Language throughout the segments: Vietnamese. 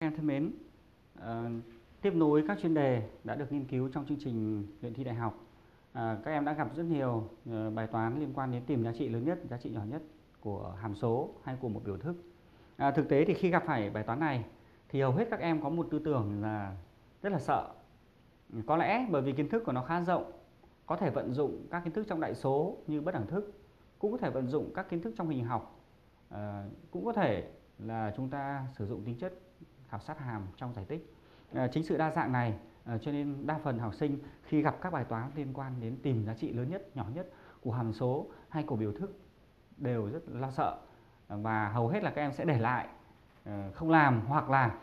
Các em thân mến, ờ, tiếp nối các chuyên đề đã được nghiên cứu trong chương trình luyện thi đại học. À, các em đã gặp rất nhiều ờ, bài toán liên quan đến tìm giá trị lớn nhất, giá trị nhỏ nhất của hàm số hay của một biểu thức. À, thực tế thì khi gặp phải bài toán này thì hầu hết các em có một tư tưởng là rất là sợ. Có lẽ bởi vì kiến thức của nó khá rộng, có thể vận dụng các kiến thức trong đại số như bất đẳng thức, cũng có thể vận dụng các kiến thức trong hình học, à, cũng có thể là chúng ta sử dụng tính chất khảo sát hàm trong giải tích. Ờ, chính sự đa dạng này ờ, cho nên đa phần học sinh khi gặp các bài toán liên quan đến tìm giá trị lớn nhất, nhỏ nhất của hàm số hay của biểu thức đều rất lo sợ ờ, và hầu hết là các em sẽ để lại không làm hoặc là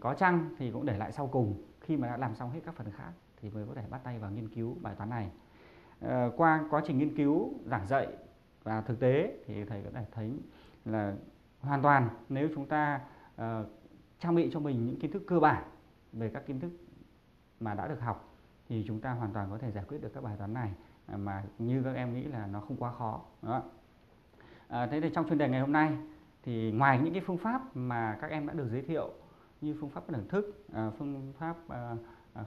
có chăng thì cũng để lại sau cùng khi mà đã làm xong hết các phần khác thì mới có thể bắt tay vào nghiên cứu bài toán này. Qua quá trình nghiên cứu giảng dạy và thực tế thì thầy có thể thấy là hoàn toàn nếu chúng ta trang bị cho mình những kiến thức cơ bản về các kiến thức mà đã được học thì chúng ta hoàn toàn có thể giải quyết được các bài toán này à, mà như các em nghĩ là nó không quá khó đó. À, thế thì trong chuyên đề ngày hôm nay thì ngoài những cái phương pháp mà các em đã được giới thiệu như phương pháp nhận đẳng thức, à, phương pháp à,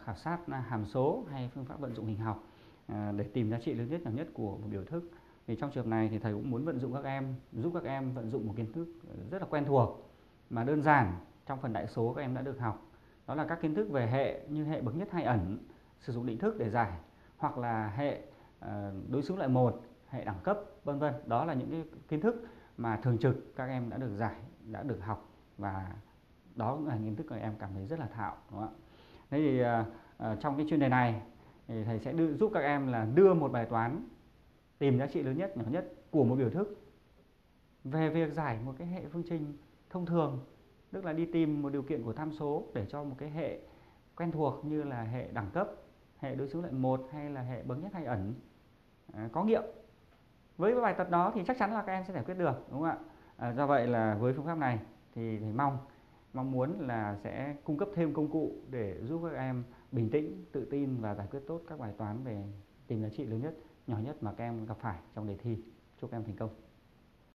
khảo sát hàm số hay phương pháp vận dụng hình học để tìm giá trị lớn nhất nhỏ nhất của một biểu thức thì trong trường hợp này thì thầy cũng muốn vận dụng các em giúp các em vận dụng một kiến thức rất là quen thuộc mà đơn giản trong phần đại số các em đã được học. Đó là các kiến thức về hệ như hệ bậc nhất hay ẩn sử dụng định thức để giải hoặc là hệ ờ, đối xứng loại một hệ đẳng cấp vân vân. Đó là những cái kiến thức mà thường trực các em đã được giải đã được học. Và đó cũng là kiến thức các em cảm thấy rất là thạo đúng không ạ? Thế thì uh, trong cái chuyên đề này thì thầy sẽ đưa, giúp các em là đưa một bài toán tìm giá trị lớn nhất nhỏ nhất của một biểu thức về việc giải một cái hệ phương trình thông thường tức là đi tìm một điều kiện của tham số để cho một cái hệ quen thuộc như là hệ đẳng cấp hệ đối xứng loại một hay là hệ bậc nhất hay ẩn à, có nghiệm. Với bài tập đó thì chắc chắn là các em sẽ giải quyết được đúng không ạ? À, do vậy là với phương pháp này thì thầy mong mong muốn là sẽ cung cấp thêm công cụ để giúp các em bình tĩnh tự tin và giải quyết tốt các bài toán về tìm giá trị lớn nhất nhỏ nhất mà các em gặp phải trong đề thi. Chúc các em thành công.